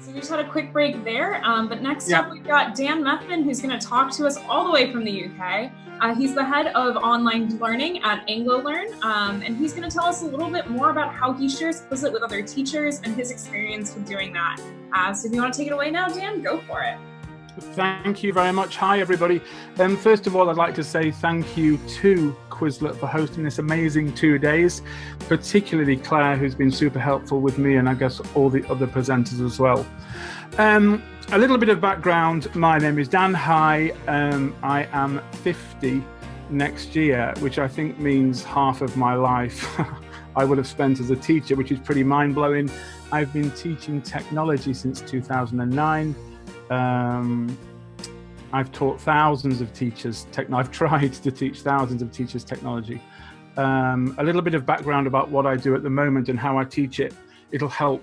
So we just had a quick break there. Um, but next up, we've got Dan Methven, who's going to talk to us all the way from the UK. Uh, he's the head of online learning at Anglolang, um, and he's going to tell us a little bit more about how he shares Quizlet with other teachers and his experience with doing that. Uh, so if you want to take it away now, Dan, go for it. Thank you very much. Hi, everybody. Um, first of all, I'd like to say thank you to Quizlet for hosting this amazing two days, particularly Claire, who's been super helpful with me, and I guess all the other presenters as well. Um, a little bit of background my name is Dan High. Um, I am 50 next year, which I think means half of my life I would have spent as a teacher, which is pretty mind blowing. I've been teaching technology since 2009. Um, I've taught thousands of teachers. I've tried to teach thousands of teachers technology. Um, a little bit of background about what I do at the moment and how I teach it. It'll help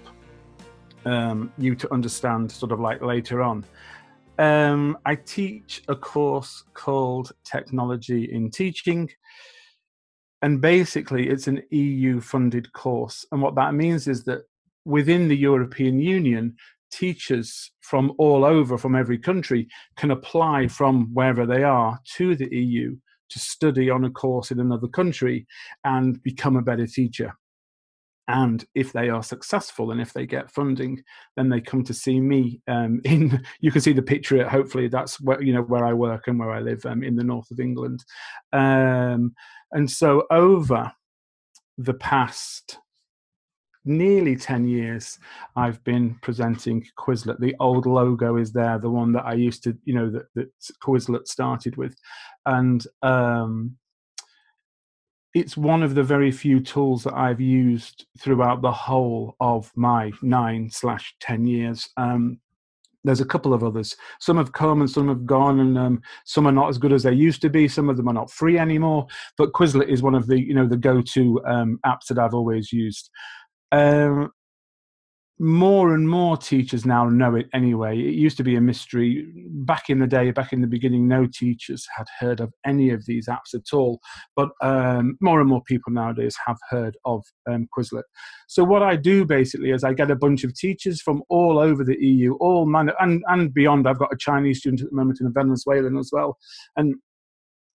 um, you to understand sort of like later on. Um, I teach a course called Technology in Teaching. And basically, it's an EU funded course. And what that means is that within the European Union, teachers from all over, from every country, can apply from wherever they are to the EU to study on a course in another country and become a better teacher. And if they are successful and if they get funding, then they come to see me. Um, in you can see the picture. Hopefully, that's where you know where I work and where I live um, in the north of England. Um, and so over the past nearly 10 years I've been presenting Quizlet. The old logo is there, the one that I used to, you know, that, that Quizlet started with. And um, it's one of the very few tools that I've used throughout the whole of my nine slash 10 years. Um, there's a couple of others. Some have come and some have gone, and um, some are not as good as they used to be. Some of them are not free anymore. But Quizlet is one of the you know the go-to um, apps that I've always used. Um, more and more teachers now know it anyway. It used to be a mystery. Back in the day, back in the beginning, no teachers had heard of any of these apps at all. But um, more and more people nowadays have heard of um, Quizlet. So, what I do basically is I get a bunch of teachers from all over the EU, all manner, and, and beyond. I've got a Chinese student at the moment and a Venezuelan as well. And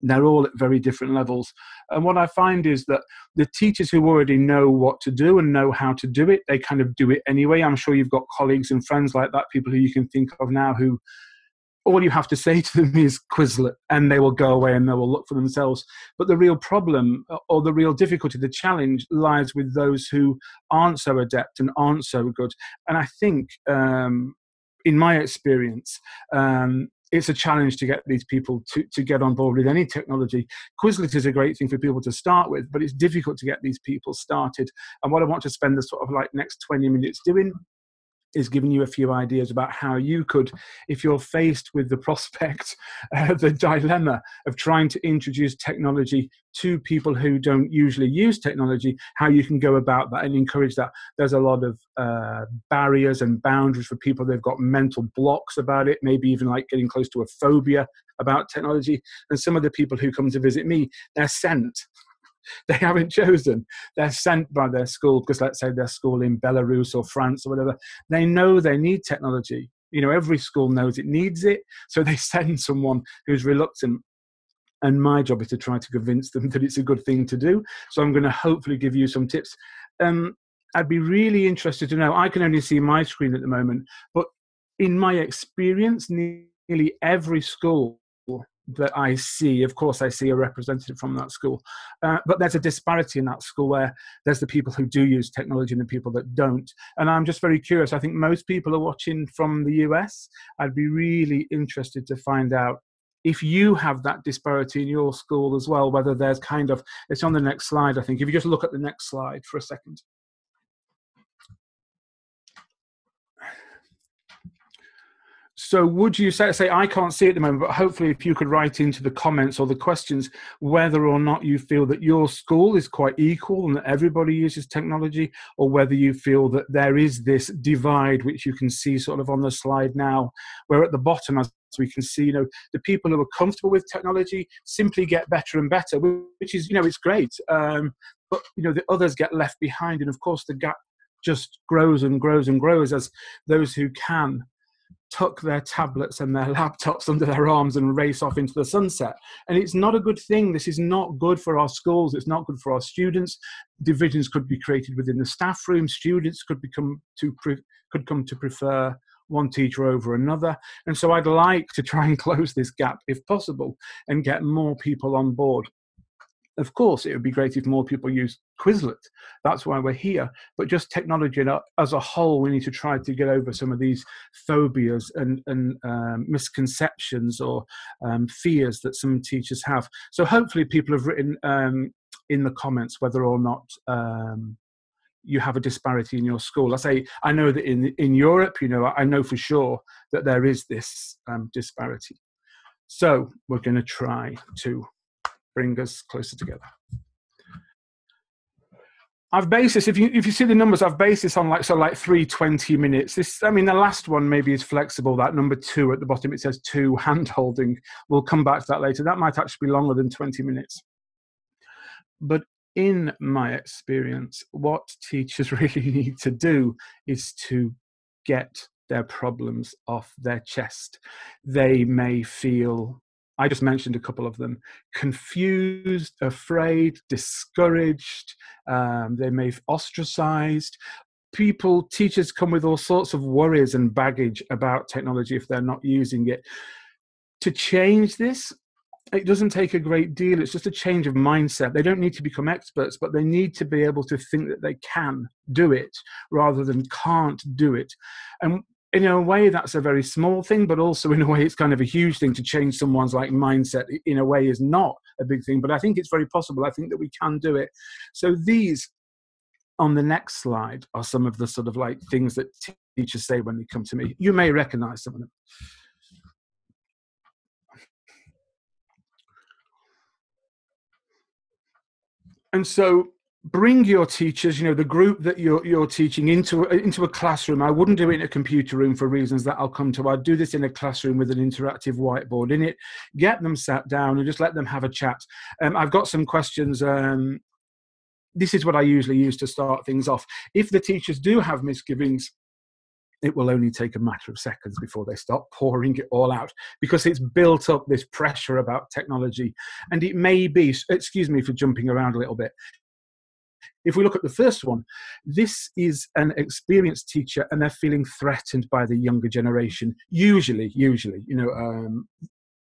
they're all at very different levels. And what I find is that the teachers who already know what to do and know how to do it, they kind of do it anyway. I'm sure you've got colleagues and friends like that, people who you can think of now who all you have to say to them is Quizlet, and they will go away and they will look for themselves. But the real problem or the real difficulty, the challenge lies with those who aren't so adept and aren't so good. And I think, um, in my experience, um, it's a challenge to get these people to, to get on board with any technology. Quizlet is a great thing for people to start with, but it's difficult to get these people started. And what I want to spend the sort of like next 20 minutes doing is giving you a few ideas about how you could, if you're faced with the prospect, uh, the dilemma of trying to introduce technology to people who don't usually use technology, how you can go about that and encourage that. There's a lot of uh, barriers and boundaries for people. They've got mental blocks about it, maybe even like getting close to a phobia about technology. And some of the people who come to visit me, they're sent they haven't chosen. They're sent by their school because, let's say, their school in Belarus or France or whatever. They know they need technology. You know, every school knows it needs it, so they send someone who's reluctant. And my job is to try to convince them that it's a good thing to do. So I'm going to hopefully give you some tips. Um, I'd be really interested to know. I can only see my screen at the moment, but in my experience, nearly every school that I see, of course, I see a representative from that school. Uh, but there's a disparity in that school where there's the people who do use technology and the people that don't. And I'm just very curious. I think most people are watching from the US. I'd be really interested to find out if you have that disparity in your school as well, whether there's kind of, it's on the next slide, I think. If you just look at the next slide for a second. So would you say, say, I can't see at the moment, but hopefully if you could write into the comments or the questions whether or not you feel that your school is quite equal and that everybody uses technology, or whether you feel that there is this divide, which you can see sort of on the slide now, where at the bottom, as we can see, you know, the people who are comfortable with technology simply get better and better, which is, you know, it's great. Um, but, you know, the others get left behind. And of course, the gap just grows and grows and grows as those who can tuck their tablets and their laptops under their arms and race off into the sunset. And it's not a good thing. This is not good for our schools. It's not good for our students. Divisions could be created within the staff room. Students could become to pre- could come to prefer one teacher over another. And so I'd like to try and close this gap if possible and get more people on board. Of course, it would be great if more people use Quizlet. That's why we're here. But just technology as a whole, we need to try to get over some of these phobias and, and um, misconceptions or um, fears that some teachers have. So hopefully, people have written um, in the comments whether or not um, you have a disparity in your school. I say I know that in in Europe, you know, I know for sure that there is this um, disparity. So we're going to try to bring us closer together. I've based this. If you if you see the numbers, I've based this on like so like three twenty minutes. This I mean the last one maybe is flexible. That number two at the bottom it says two hand holding. We'll come back to that later. That might actually be longer than twenty minutes. But in my experience, what teachers really need to do is to get their problems off their chest. They may feel I just mentioned a couple of them confused, afraid, discouraged, um, they may have ostracized. People, teachers come with all sorts of worries and baggage about technology if they're not using it. To change this, it doesn't take a great deal. It's just a change of mindset. They don't need to become experts, but they need to be able to think that they can do it rather than can't do it. And in a way that's a very small thing but also in a way it's kind of a huge thing to change someone's like mindset in a way is not a big thing but i think it's very possible. I think that we can do it. So these on the next slide are some of the sort of like things that teachers say when they come to me. You may recognize some of them. And so bring your teachers you know the group that you're you're teaching into into a classroom. I wouldn't do it in a computer room for reasons that i'll come to. I'd do this in a classroom with an interactive whiteboard in it get them sat down and just let them have a chat. Um, i've got some questions um, this is what i usually use to start things off. If the teachers do have misgivings it will only take a matter of seconds before they start pouring it all out because it's built up this pressure about technology. And it may be, excuse me for jumping around a little bit, if we look at the first one, this is an experienced teacher and they're feeling threatened by the younger generation. Usually, usually, you know, um,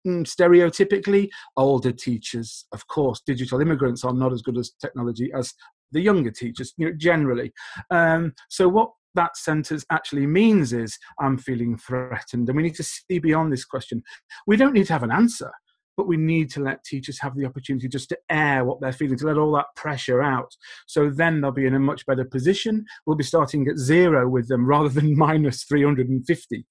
mm, stereotypically, older teachers, of course, digital immigrants are not as good as technology as the younger teachers, you know, generally. Um, so what that sentence actually means is I'm feeling threatened. And we need to see beyond this question. We don't need to have an answer but we need to let teachers have the opportunity just to air what they're feeling, to let all that pressure out. So then they'll be in a much better position. We'll be starting at zero with them rather than minus 350.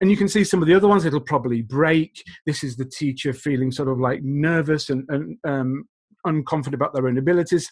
And you can see some of the other ones, it'll probably break. This is the teacher feeling sort of like nervous and, and um, unconfident about their own abilities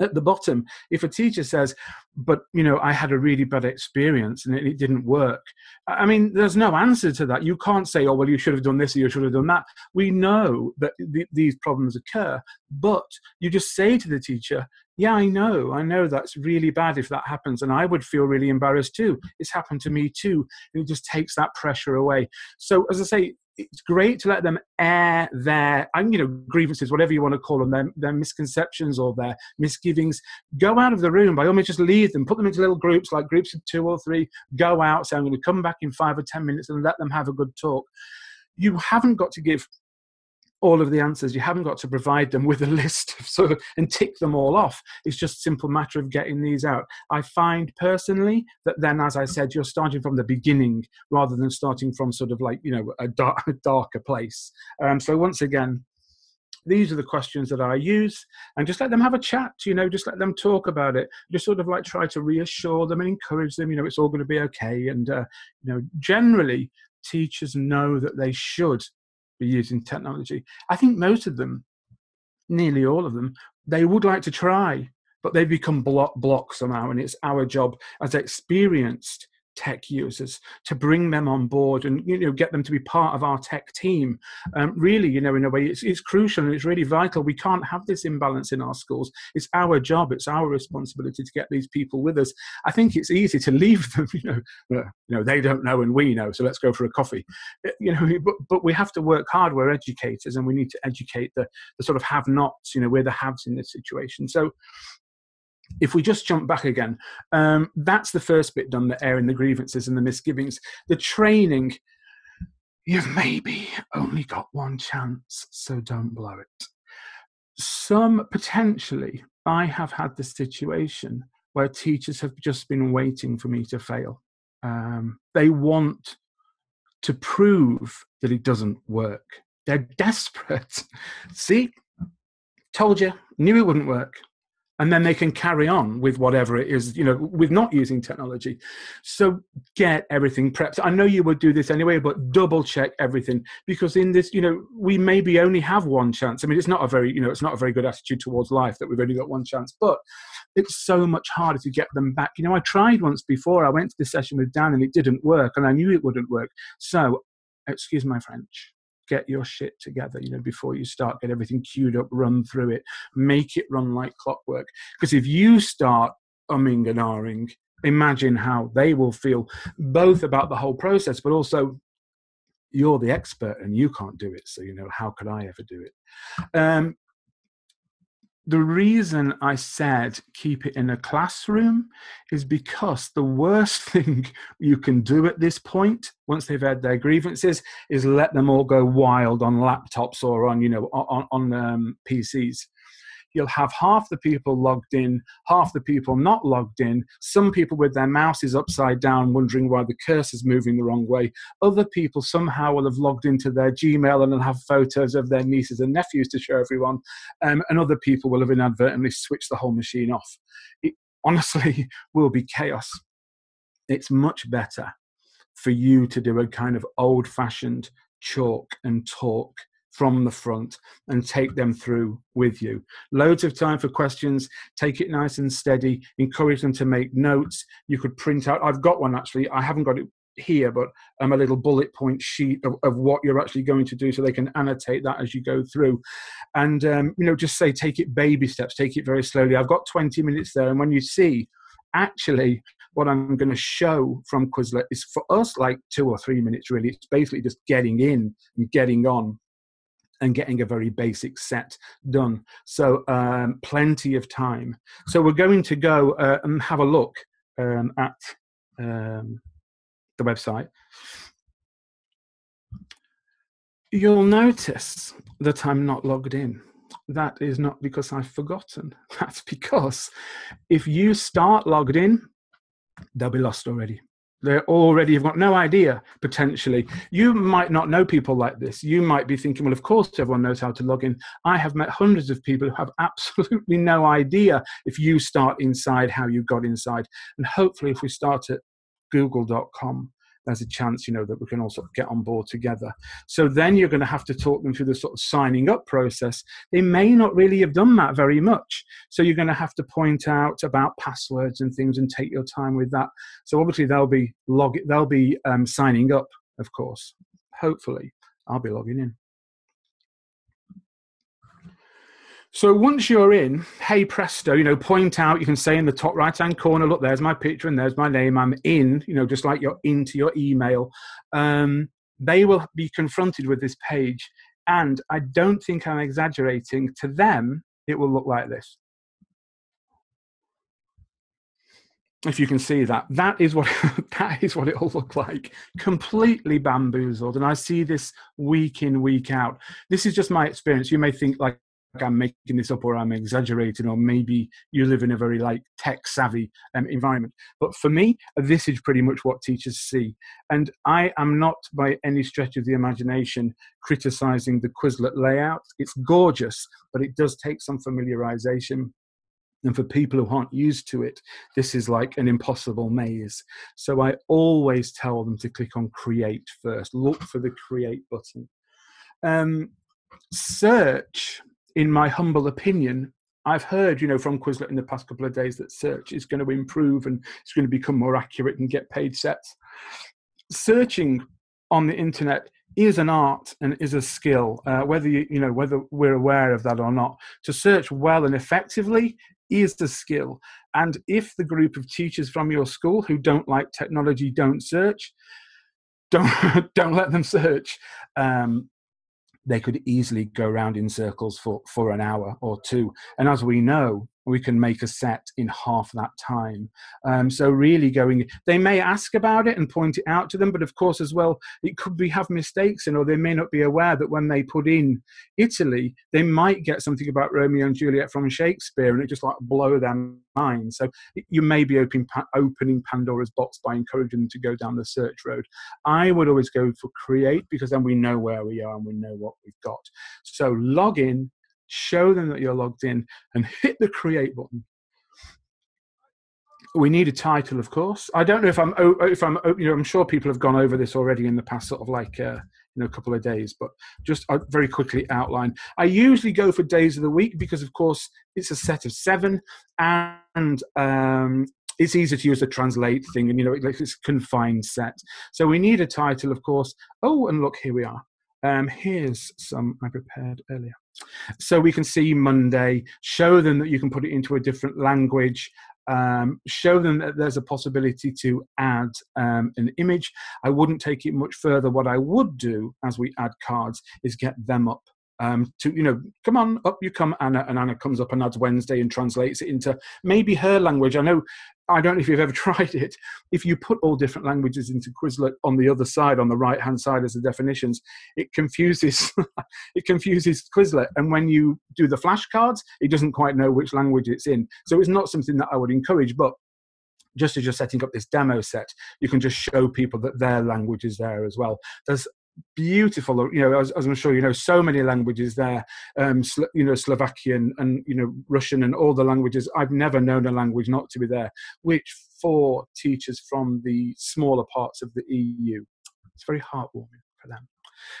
at the bottom. If a teacher says but you know i had a really bad experience and it, it, didn't work i mean there's no answer to that. You can't say oh well you should have done this or you should have done that. We know that th- these problems occur but you just say to the teacher yeah i know. I know that's really bad if that happens and i would feel really embarrassed too. It's happened to me too. And it just takes that pressure away. So as i say it's great to let them air their, you know, grievances, whatever you want to call them, their, their misconceptions or their misgivings. Go out of the room. By all means, just leave them. Put them into little groups, like groups of two or three. Go out. Say, I'm going to come back in five or ten minutes and let them have a good talk. You haven't got to give all of the answers. You haven't got to provide them with a list of and tick them all off. It's just a simple matter of getting these out. I find personally that then, as I said, you're starting from the beginning rather than starting from sort of like you know a, dark, a darker place. Um, so once again. These are the questions that I use, and just let them have a chat. You know, just let them talk about it. Just sort of like try to reassure them and encourage them. You know, it's all going to be okay. And uh, you know, generally, teachers know that they should be using technology. I think most of them, nearly all of them, they would like to try, but they become block block somehow, and it's our job as experienced tech users to bring them on board and you know get them to be part of our tech team. Um, really you know in a way it's, it's crucial and it's really vital. We can't have this imbalance in our schools. It's our job. It's our responsibility to get these people with us. I think it's easy to leave them you know you know they don't know and we know so let's go for a coffee. You know but, but we have to work hard. We're educators and we need to educate the, the sort of have nots you know we're the haves in this situation. So if we just jump back again, um, that's the first bit done, the airing the grievances and the misgivings. The training, you've maybe only got one chance, so don't blow it. Some potentially, I have had the situation where teachers have just been waiting for me to fail. Um, they want to prove that it doesn't work. They're desperate. See, told you, knew it wouldn't work and then they can carry on with whatever it is, you know, with not using technology. So get everything prepped. I know you would do this anyway, but double check everything because in this, you know, we maybe only have one chance. I mean, it's not a very, you know, it's not a very good attitude towards life that we've only got one chance, but it's so much harder to get them back. You know, I tried once before. I went to the session with Dan and it didn't work, and I knew it wouldn't work. So, excuse my French get your shit together, you know, before you start, get everything queued up, run through it, make it run like clockwork. Because if you start umming and ahhing, imagine how they will feel both about the whole process, but also you're the expert and you can't do it. So, you know, how could I ever do it? Um, the reason I said keep it in a classroom is because the worst thing you can do at this point, once they've had their grievances, is let them all go wild on laptops or on, you know, on, on um, PCs you'll have half the people logged in, half the people not logged in, some people with their mouses upside down wondering why the cursor's moving the wrong way. Other people somehow will have logged into their Gmail and will have photos of their nieces and nephews to show everyone. Um, and other people will have inadvertently switched the whole machine off. It honestly will be chaos. It's much better for you to do a kind of old fashioned chalk and talk from the front and take them through with you. Loads of time for questions. Take it nice and steady. Encourage them to make notes. You could print out. I've got one actually. I haven't got it here, but um, a little bullet point sheet of, of what you're actually going to do so they can annotate that as you go through. And, um, you know, just say, take it baby steps, take it very slowly. I've got 20 minutes there. And when you see, actually, what I'm going to show from Quizlet is for us like two or three minutes, really. It's basically just getting in and getting on and getting a very basic set done. So um, plenty of time. So we're going to go uh, and have a look um, at um, the website. You'll notice that I'm not logged in. That is not because I've forgotten. That's because if you start logged in, they'll be lost already. They're already, you've got no idea potentially. You might not know people like this. You might be thinking, well, of course, everyone knows how to log in. I have met hundreds of people who have absolutely no idea if you start inside how you got inside. And hopefully, if we start at google.com, there's a chance, you know, that we can also get on board together. So then you're going to have to talk them through the sort of signing up process. They may not really have done that very much. So you're going to have to point out about passwords and things and take your time with that. So obviously they'll be log they'll be um, signing up, of course. Hopefully, I'll be logging in. So once you're in, hey presto, you know, point out, you can say in the top right hand corner, look, there's my picture and there's my name. I'm in, you know, just like you're into your email. Um, they will be confronted with this page. And I don't think I'm exaggerating. To them, it will look like this. if you can see that that is what that is what it'll look like completely bamboozled and i see this week in week out this is just my experience you may think like I'm making this up or I'm exaggerating, or maybe you live in a very like tech savvy um, environment. But for me, this is pretty much what teachers see. And I am not by any stretch of the imagination criticizing the Quizlet layout. It's gorgeous, but it does take some familiarization. And for people who aren't used to it, this is like an impossible maze. So I always tell them to click on create first, look for the create button. Um, search in my humble opinion, I've heard, you know, from Quizlet in the past couple of days that search is going to improve and it's going to become more accurate and get paid sets. Searching on the internet is an art and is a skill, uh, whether you, you know whether we're aware of that or not. To search well and effectively is the skill. And if the group of teachers from your school who don't like technology don't search, don't don't let them search. Um, they could easily go around in circles for, for an hour or two. And as we know, we can make a set in half that time. Um, so really going, they may ask about it and point it out to them, but of course as well, it could be have mistakes in, or they may not be aware that when they put in Italy, they might get something about Romeo and Juliet from Shakespeare, and it just like blow their mind. So you may be opening opening Pandora's box by encouraging them to go down the search road. I would always go for create because then we know where we are and we know what we've got. So log in, show them that you're logged in, and hit the create button. We need a title, of course. I don't know if I'm if I'm you know I'm sure people have gone over this already in the past sort of like uh, you know a couple of days, but just uh, very quickly outline. I usually go for days of the week because of course it's a set of seven and um, it's easier to use the translate thing and you know it's confined set so we need a title of course oh and look here we are um, here's some I prepared earlier. So we can see Monday, show them that you can put it into a different language, um, show them that there's a possibility to add um, an image. I wouldn't take it much further. What I would do as we add cards is get them up um, to you know come on up you come anna and anna comes up and adds wednesday and translates it into maybe her language. I know i don't know if you've ever tried it if you put all different languages into quizlet on the other side on the right hand side as the definitions it confuses it confuses quizlet. And when you do the flashcards it doesn't quite know which language it's in. So it's not something that i would encourage but just as you're setting up this demo set, you can just show people that their language is there as well. There's beautiful you know as, as, i'm sure you know so many languages there um you know slovakian and you know russian and all the languages. I've never known a language not to be there which for teachers from the smaller parts of the eu it's very heartwarming for them.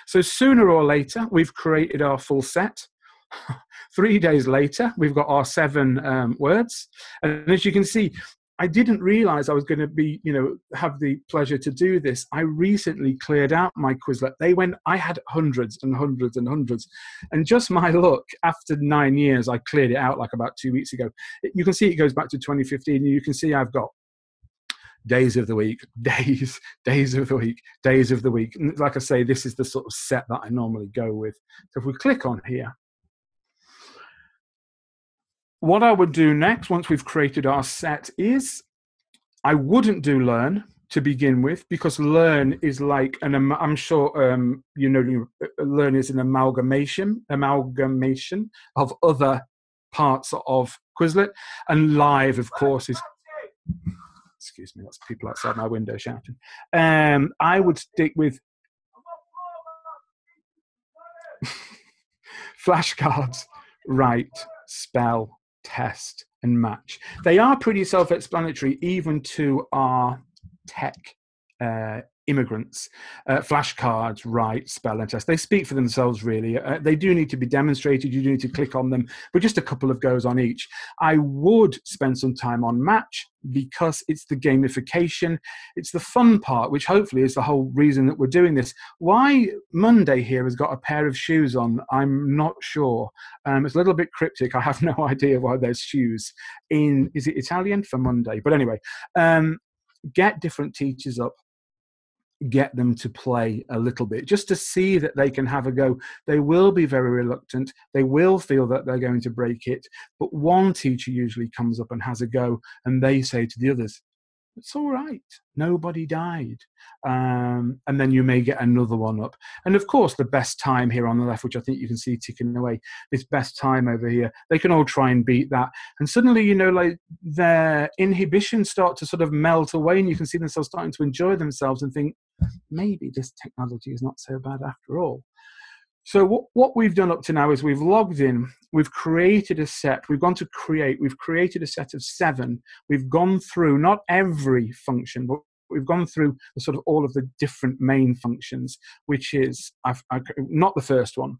So sooner or later we've created our full set. Three days later we've got our seven um, words. And as you can see I didn't realize I was going to be, you know, have the pleasure to do this. I recently cleared out my Quizlet. They went, I had hundreds and hundreds and hundreds. And just my luck, after nine years, I cleared it out like about two weeks ago. You can see it goes back to 2015. And you can see I've got days of the week, days, days of the week, days of the week. And like I say, this is the sort of set that I normally go with. So if we click on here, what I would do next, once we've created our set, is I wouldn't do learn to begin with because learn is like an i'm sure um, you know learn is an amalgamation amalgamation of other parts of quizlet. And live of course is excuse me that's people outside my window shouting. Um, i would stick with flashcards write spell test, and match. They are pretty self explanatory, even to our tech uh, immigrants. Uh, flashcards, write, spell, and test. They speak for themselves, really. Uh, they do need to be demonstrated. You do need to click on them, but just a couple of goes on each. I would spend some time on match because it's the gamification, it's the fun part, which hopefully is the whole reason that we're doing this. Why Monday here has got a pair of shoes on, I'm not sure. Um, it's a little bit cryptic. I have no idea why there's shoes in, is it Italian for Monday? But anyway, um, get different teachers up get them to play a little bit just to see that they can have a go. They will be very reluctant. They will feel that they're going to break it. But one teacher usually comes up and has a go, and they say to the others, it's all right. Nobody died. Um, and then you may get another one up. And of course, the best time here on the left, which I think you can see ticking away, this best time over here, they can all try and beat that. And suddenly, you know, like their inhibitions start to sort of melt away, and you can see themselves starting to enjoy themselves and think, maybe this technology is not so bad after all. So what, what we've done up to now is we've logged in, we've created a set, we've gone to create, we've created a set of seven, we've gone through not every function, but we've gone through sort of all of the different main functions, which is I've, I, not the first one,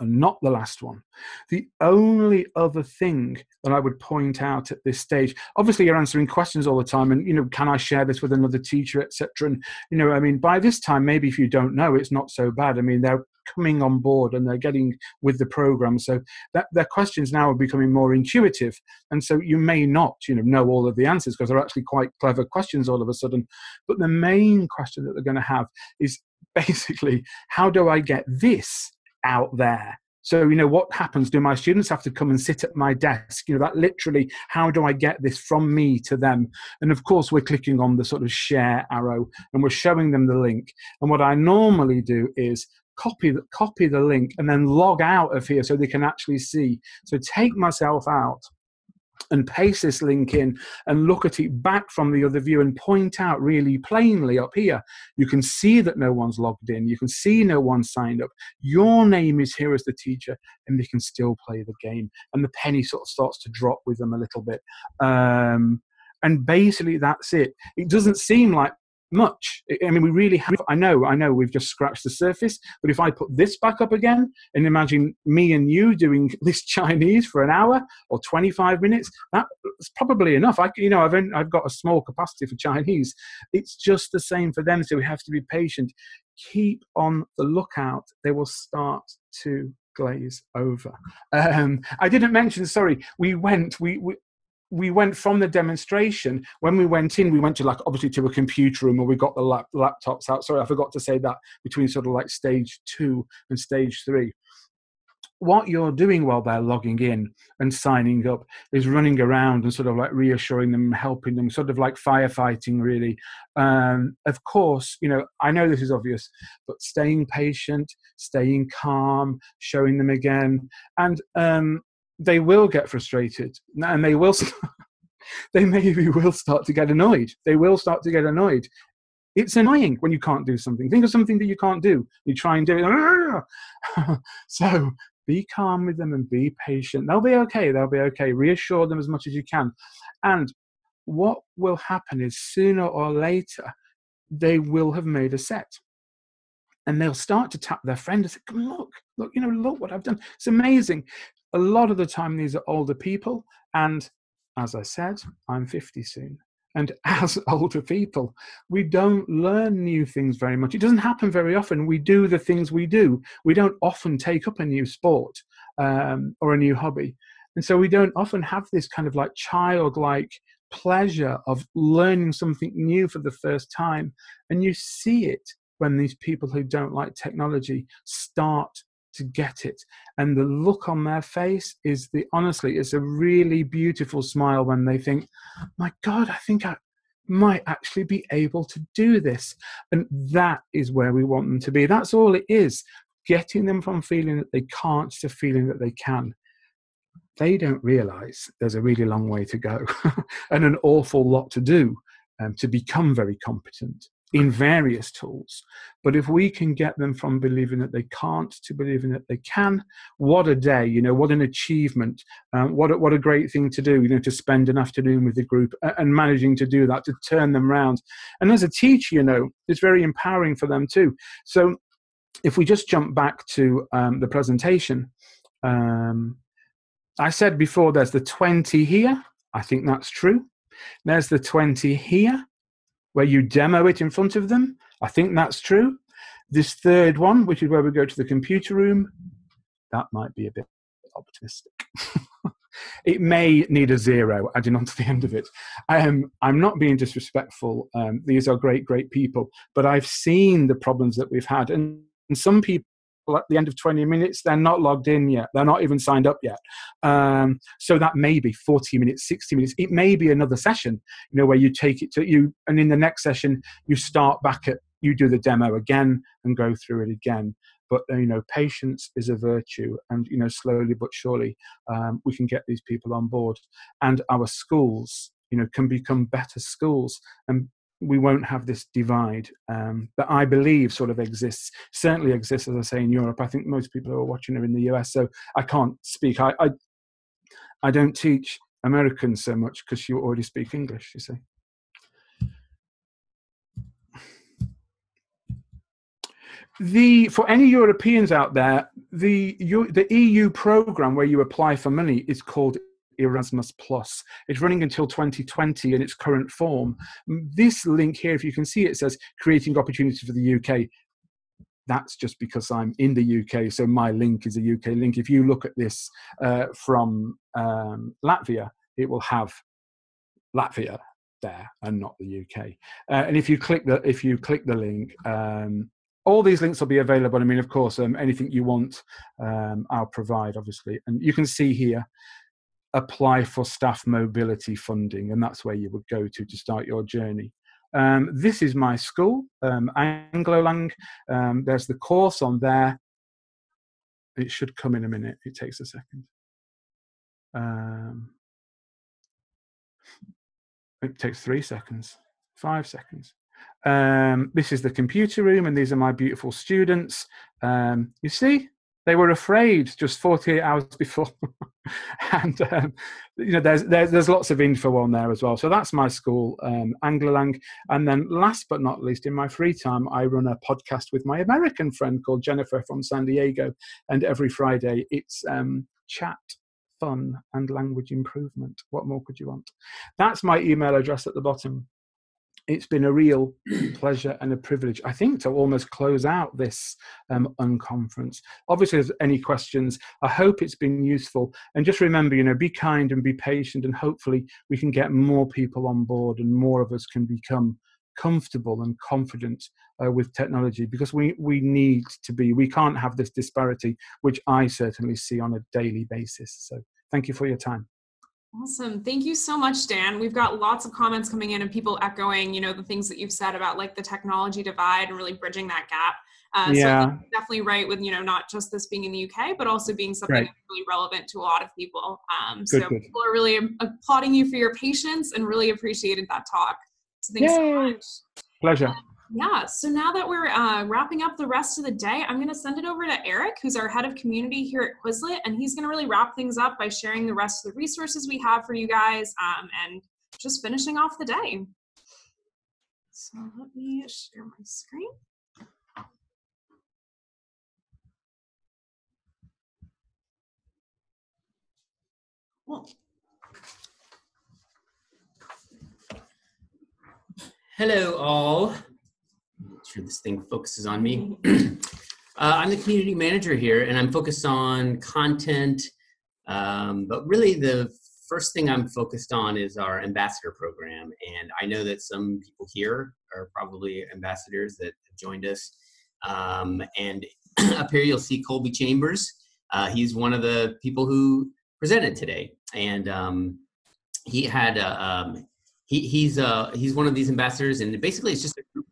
and not the last one. The only other thing that I would point out at this stage, obviously you're answering questions all the time and, you know, can I share this with another teacher, etc. And, you know, I mean, by this time, maybe if you don't know, it's not so bad. I mean, they're coming on board and they're getting with the program. So that their questions now are becoming more intuitive. And so you may not, you know, know all of the answers because they're actually quite clever questions all of a sudden. But the main question that they're going to have is basically, how do I get this out there. So, you know, what happens? Do my students have to come and sit at my desk? You know, that literally, how do I get this from me to them? And of course, we're clicking on the sort of share arrow and we're showing them the link. And what I normally do is copy the, copy the link and then log out of here so they can actually see. So take myself out and paste this link in and look at it back from the other view and point out really plainly up here. You can see that no one's logged in. You can see no one signed up. Your name is here as the teacher, and they can still play the game. And the penny sort of starts to drop with them a little bit. Um, and basically, that's it. It doesn't seem like much. I mean, we really have. I know, I know, we've just scratched the surface. But if I put this back up again and imagine me and you doing this Chinese for an hour or 25 minutes, that's probably enough. I, you know, I've I've got a small capacity for Chinese. It's just the same for them. So we have to be patient. Keep on the lookout. They will start to glaze over. Um, I didn't mention. Sorry, we went. We, we we went from the demonstration when we went in we went to like obviously to a computer room where we got the lap, laptops out. Sorry i forgot to say that between sort of like stage two and stage three. What you're doing while they're logging in and signing up is running around and sort of like reassuring them helping them sort of like firefighting really. Um, of course you know i know this is obvious but staying patient staying calm showing them again. And um, they will get frustrated and they will they maybe will start to get annoyed. They will start to get annoyed. It's annoying when you can't do something. Think of something that you can't do. You try and do it so be calm with them and be patient. They'll be okay they'll be okay. Reassure them as much as you can. And what will happen is sooner or later they will have made a set. And they'll start to tap their friend and say, Come look, look, you know, look what I've done. It's amazing a lot of the time these are older people and as i said i'm 50 soon. And as older people we don't learn new things very much. It doesn't happen very often. We do the things we do. We don't often take up a new sport um, or a new hobby. And so we don't often have this kind of like childlike pleasure of learning something new for the first time. And you see it when these people who don't like technology start to get it. And the look on their face is the honestly, it's a really beautiful smile when they think, my God, I think I might actually be able to do this. And that is where we want them to be. That's all it is. Getting them from feeling that they can't to feeling that they can. They don't realize there's a really long way to go and an awful lot to do um, to become very competent in various tools. But if we can get them from believing that they can't to believing that they can, what a day, you know, what an achievement, um, what, a, what a great thing to do, you know, to spend an afternoon with the group and managing to do that, to turn them around. And as a teacher, you know, it's very empowering for them too. So if we just jump back to um, the presentation, um, I said before there's the 20 here. I think that's true. There's the 20 here where you demo it in front of them. I think that's true. This third one, which is where we go to the computer room, that might be a bit optimistic. it may need a zero adding on to the end of it. Um, I'm not being disrespectful. Um, these are great, great people, but I've seen the problems that we've had. And, and some people at the end of 20 minutes, they're not logged in yet. They're not even signed up yet. Um, so that may be 40 minutes, 60 minutes. It may be another session, you know, where you take it to you, and in the next session, you start back at, you do the demo again and go through it again. But, uh, you know, patience is a virtue, and, you know, slowly but surely, um, we can get these people on board. And our schools, you know, can become better schools and we won't have this divide um, that I believe sort of exists. Certainly exists, as I say, in Europe. I think most people who are watching are in the US, so I can't speak. I I, I don't teach Americans so much because you already speak English. You see. the for any Europeans out there, the the EU program where you apply for money is called Erasmus Plus. It's running until 2020 in its current form. This link here, if you can see it, says creating opportunity for the UK. That's just because I'm in the UK, so my link is a UK link. If you look at this uh, from um, Latvia, it will have Latvia there and not the UK. Uh, and if you click the if you click the link, um, all these links will be available. I mean, of course, um, anything you want, um, I'll provide, obviously. And you can see here, apply for staff mobility funding, and that's where you would go to to start your journey. Um, this is my school, um, Anglolang. Um, there's the course on there. It should come in a minute. It takes a second. Um, it takes three seconds, five seconds. Um, this is the computer room, and these are my beautiful students. Um, you see, they were afraid just 48 hours before. and um, you know, there's, there's, there's lots of info on there as well. So that's my school, um, Anglolang. And then, last but not least, in my free time, I run a podcast with my American friend called Jennifer from San Diego. And every Friday, it's um, chat fun and language improvement. What more could you want? That's my email address at the bottom it's been a real pleasure and a privilege, I think, to almost close out this um, unconference. Obviously, if there's any questions, I hope it's been useful. And just remember, you know, be kind and be patient, and hopefully we can get more people on board and more of us can become comfortable and confident uh, with technology because we, we need to be, we can't have this disparity, which I certainly see on a daily basis. So thank you for your time. Awesome. Thank you so much, Dan. We've got lots of comments coming in and people echoing, you know, the things that you've said about like the technology divide and really bridging that gap. Uh, yeah. So definitely right with, you know, not just this being in the UK, but also being something right. really relevant to a lot of people. Um, good, so good. people are really applauding you for your patience and really appreciated that talk. So thanks Yay. so much. Pleasure. Yeah, so now that we're uh, wrapping up the rest of the day, I'm going to send it over to Eric, who's our head of community here at Quizlet, and he's going to really wrap things up by sharing the rest of the resources we have for you guys um, and just finishing off the day. So let me share my screen. Cool. Hello, all sure this thing focuses on me. uh, I'm the community manager here, and I'm focused on content. Um, but really, the first thing I'm focused on is our ambassador program. And I know that some people here are probably ambassadors that have joined us. Um, and up here, you'll see Colby Chambers. Uh, he's one of the people who presented today. And um, he had, uh, um, he, he's, uh, he's one of these ambassadors. And basically, it's just a group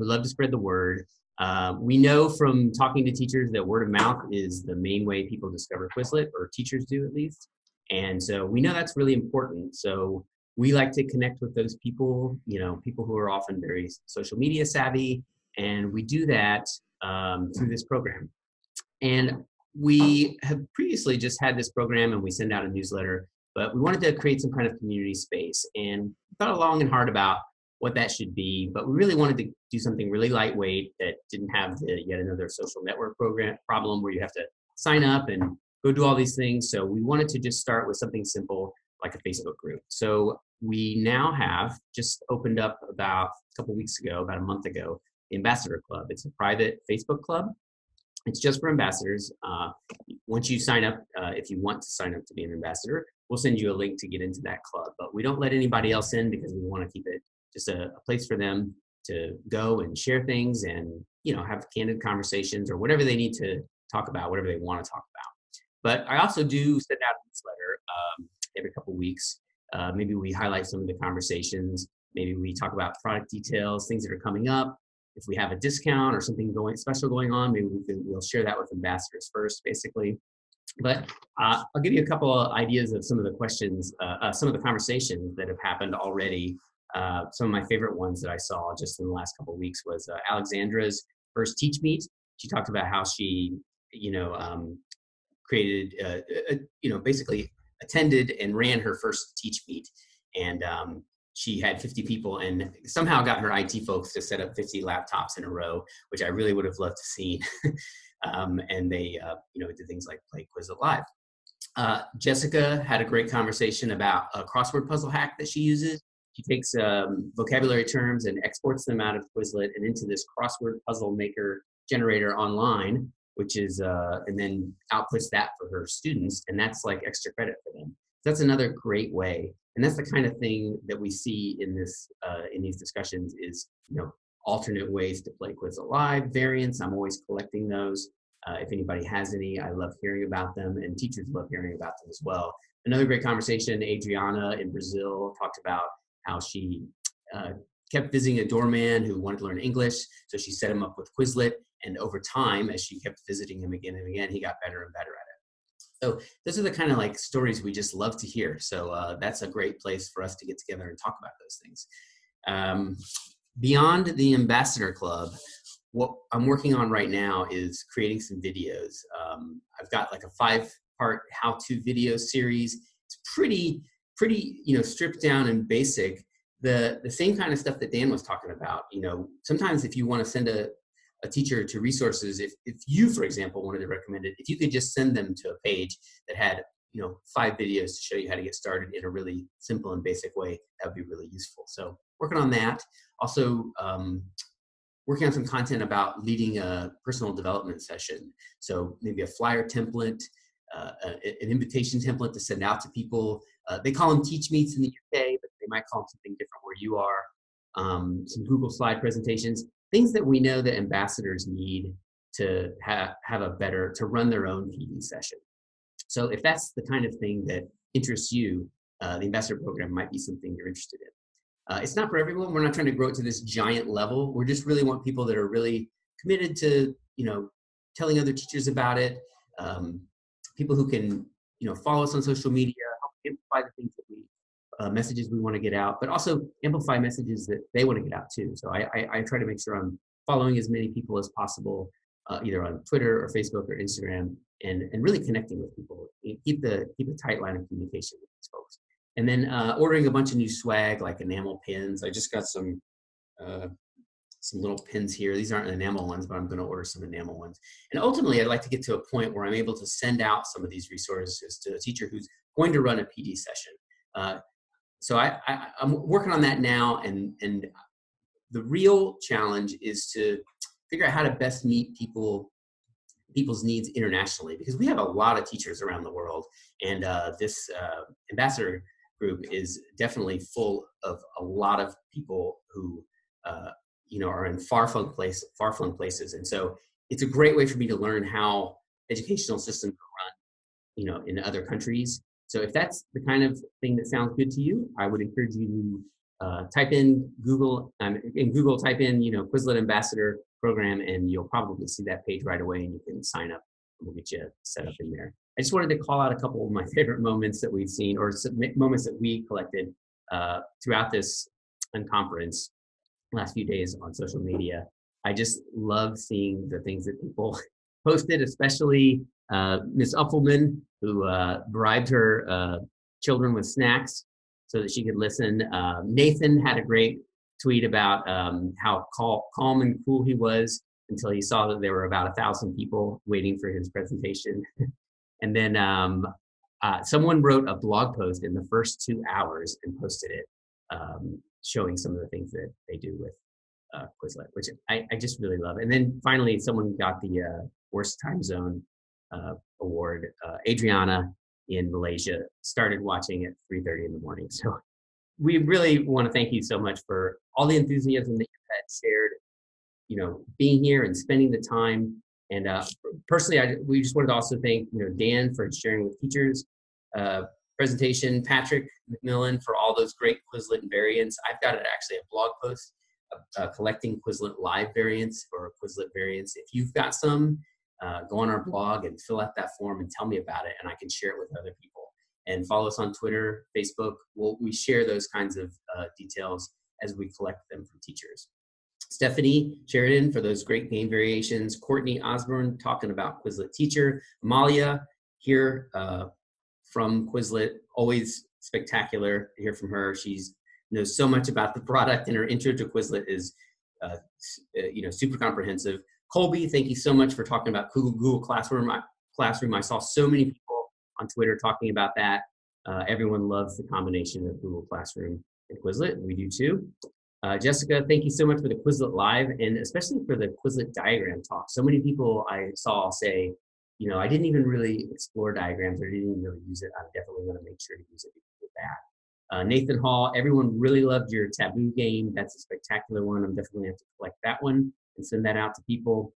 we love to spread the word. Uh, we know from talking to teachers that word of mouth is the main way people discover Quizlet, or teachers do at least. And so we know that's really important. So we like to connect with those people, you know, people who are often very social media savvy. And we do that um, through this program. And we have previously just had this program and we send out a newsletter, but we wanted to create some kind of community space and thought long and hard about what that should be. But we really wanted to do something really lightweight that didn't have the, yet another social network program problem where you have to sign up and go do all these things. So we wanted to just start with something simple like a Facebook group. So we now have just opened up about a couple weeks ago, about a month ago, the Ambassador Club. It's a private Facebook club. It's just for ambassadors. Uh, once you sign up, uh, if you want to sign up to be an ambassador, we'll send you a link to get into that club. But we don't let anybody else in because we want to keep it just a, a place for them to go and share things and you know have candid conversations or whatever they need to talk about, whatever they want to talk about. But I also do send out a newsletter um, every couple weeks. Uh, maybe we highlight some of the conversations. Maybe we talk about product details, things that are coming up. If we have a discount or something going special going on, maybe we can we'll share that with ambassadors first, basically. But uh, I'll give you a couple of ideas of some of the questions, uh, uh some of the conversations that have happened already uh, some of my favorite ones that I saw just in the last couple weeks was uh, Alexandra's first Teach Meet. She talked about how she, you know, um, created, uh, uh, you know, basically attended and ran her first Teach Meet, and um, she had 50 people and somehow got her IT folks to set up 50 laptops in a row, which I really would have loved to see. um, and they, uh, you know, did things like play Quizlet Live. Uh, Jessica had a great conversation about a crossword puzzle hack that she uses. She takes um, vocabulary terms and exports them out of Quizlet and into this crossword puzzle maker generator online, which is, uh, and then outputs that for her students. And that's like extra credit for them. That's another great way. And that's the kind of thing that we see in this, uh, in these discussions is, you know, alternate ways to play Quizlet Live, variants. I'm always collecting those. Uh, if anybody has any, I love hearing about them, and teachers love hearing about them as well. Another great conversation, Adriana in Brazil talked about how she uh, kept visiting a doorman who wanted to learn English, so she set him up with Quizlet, and over time, as she kept visiting him again and again, he got better and better at it. So those are the kind of like stories we just love to hear. So uh, that's a great place for us to get together and talk about those things. Um, beyond the Ambassador Club, what I'm working on right now is creating some videos. Um, I've got like a five part how to video series. It's pretty, pretty, you know, stripped down and basic. The, the same kind of stuff that Dan was talking about, you know, sometimes if you want to send a, a teacher to resources, if, if you, for example, wanted to recommend it, if you could just send them to a page that had, you know, five videos to show you how to get started in a really simple and basic way, that would be really useful. So working on that. Also, um, working on some content about leading a personal development session. So maybe a flyer template, uh, an invitation template to send out to people. Uh, they call them teach meets in the UK, but they might call them something different where you are. Um, some Google slide presentations, things that we know that ambassadors need to ha- have a better, to run their own PD session. So if that's the kind of thing that interests you, uh, the ambassador program might be something you're interested in. Uh, it's not for everyone. We're not trying to grow it to this giant level. We just really want people that are really committed to, you know, telling other teachers about it. Um, people who can, you know, follow us on social media, amplify the things that we, uh, messages we want to get out, but also amplify messages that they want to get out too. So I, I, I try to make sure I'm following as many people as possible, uh, either on Twitter or Facebook or Instagram, and and really connecting with people. Keep the keep a tight line of communication with these folks and then uh, ordering a bunch of new swag like enamel pins. I just got some uh, some little pins here. These aren't enamel ones, but I'm going to order some enamel ones. And ultimately, I'd like to get to a point where I'm able to send out some of these resources to a teacher who's going to run a PD session. Uh, so I, I, I'm working on that now, and and the real challenge is to figure out how to best meet people people's needs internationally because we have a lot of teachers around the world and uh, this uh, ambassador group is definitely full of a lot of people who uh, you know are in far flung place far flung places and so it's a great way for me to learn how educational systems run you know in other countries so if that's the kind of thing that sounds good to you i would encourage you to uh, type in google um, in google type in you know quizlet ambassador program and you'll probably see that page right away and you can sign up we'll get you set up in there I just wanted to call out a couple of my favorite moments that we've seen or moments that we collected uh, throughout this conference last few days on social media. I just love seeing the things that people posted, especially uh, Miss Upfelman, who uh, bribed her uh, children with snacks so that she could listen. Uh, Nathan had a great tweet about um, how cal- calm and cool he was until he saw that there were about a thousand people waiting for his presentation. And then um, uh, someone wrote a blog post in the first two hours and posted it, um, showing some of the things that they do with Quizlet, which I, I, just really love. And then finally, someone got the worst time zone uh, award. Uh, Adriana in Malaysia started watching at 3:30 in the morning. So we really want to thank you so much for all the enthusiasm that you had shared. You know, being here and spending the time and uh, personally, I, we just wanted to also thank you know Dan for sharing with teachers uh, presentation, Patrick McMillan for all those great Quizlet variants. I've got it actually a blog post uh, collecting Quizlet live variants or Quizlet variants. If you've got some, uh, go on our blog and fill out that form and tell me about it, and I can share it with other people. And follow us on Twitter, Facebook. We'll, we share those kinds of uh, details as we collect them from teachers. Stephanie Sheridan for those great game variations. Courtney Osborne talking about Quizlet teacher. Amalia here uh, from Quizlet, always spectacular to hear from her. She's knows so much about the product, and her intro to Quizlet is, uh, uh, you know, super comprehensive. Colby, thank you so much for talking about Google, Google Classroom. I, Classroom. I saw so many people on Twitter talking about that. Uh, everyone loves the combination of Google Classroom and Quizlet, we do too. Uh, Jessica, thank you so much for the Quizlet Live and especially for the Quizlet diagram talk. So many people I saw say, you know, I didn't even really explore diagrams or didn't even really use it. I'm definitely going to make sure to use it with that. Uh, Nathan Hall, everyone really loved your taboo game. That's a spectacular one. I'm definitely going to have to collect that one and send that out to people.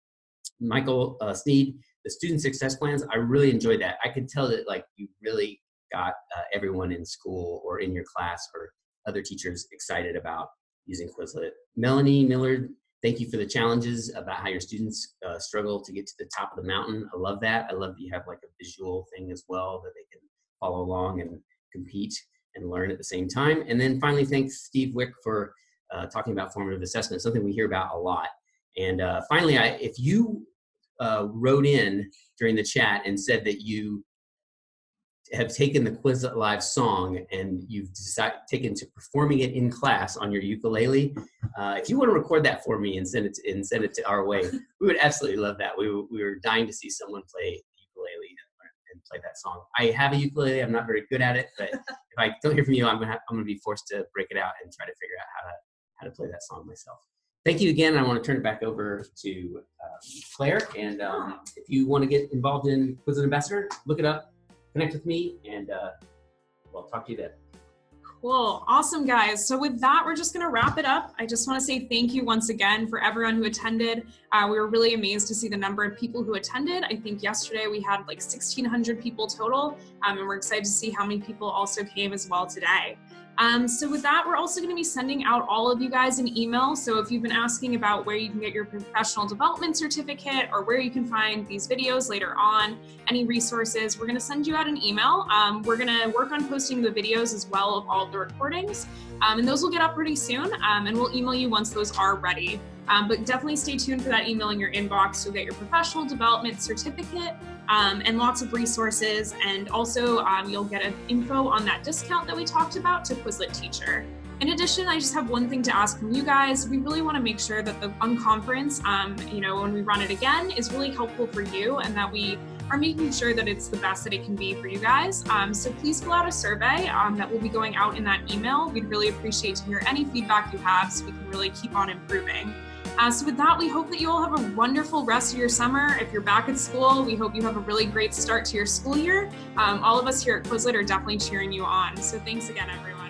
Michael uh, Sneed, the student success plans, I really enjoyed that. I could tell that like you really got uh, everyone in school or in your class or other teachers excited about using Quizlet. Melanie Millard, thank you for the challenges about how your students uh, struggle to get to the top of the mountain. I love that. I love that you have like a visual thing as well that they can follow along and compete and learn at the same time. And then finally, thanks Steve Wick for uh, talking about formative assessment, something we hear about a lot. And uh, finally, I, if you uh, wrote in during the chat and said that you have taken the Quizlet Live song and you've decided, taken to performing it in class on your ukulele, uh, if you want to record that for me and send it to, and send it to our way, we would absolutely love that. We, we were dying to see someone play ukulele and play that song. I have a ukulele. I'm not very good at it, but if I don't hear from you, I'm gonna have, I'm gonna be forced to break it out and try to figure out how to how to play that song myself. Thank you again. I want to turn it back over to um, Claire. And um, if you want to get involved in Quizlet Ambassador, look it up connect with me, and uh, we'll talk to you then. Cool. Awesome, guys. So, with that, we're just going to wrap it up. I just want to say thank you once again for everyone who attended. Uh, we were really amazed to see the number of people who attended. I think yesterday we had like 1,600 people total, um, and we're excited to see how many people also came as well today. Um, so with that, we're also going to be sending out all of you guys an email. So if you've been asking about where you can get your professional development certificate or where you can find these videos later on, any resources, we're going to send you out an email. Um, we're going to work on posting the videos as well of all the recordings. Um, and those will get up pretty soon. Um, and we'll email you once those are ready. Um, but definitely stay tuned for that email in your inbox. You'll get your professional development certificate um, and lots of resources. And also, um, you'll get an info on that discount that we talked about to Quizlet Teacher. In addition, I just have one thing to ask from you guys. We really want to make sure that the unconference, um, you know, when we run it again, is really helpful for you and that we are making sure that it's the best that it can be for you guys. Um, so please fill out a survey um, that will be going out in that email. We'd really appreciate to hear any feedback you have so we can really keep on improving. Uh, so, with that, we hope that you all have a wonderful rest of your summer. If you're back at school, we hope you have a really great start to your school year. Um, all of us here at Quizlet are definitely cheering you on. So, thanks again, everyone.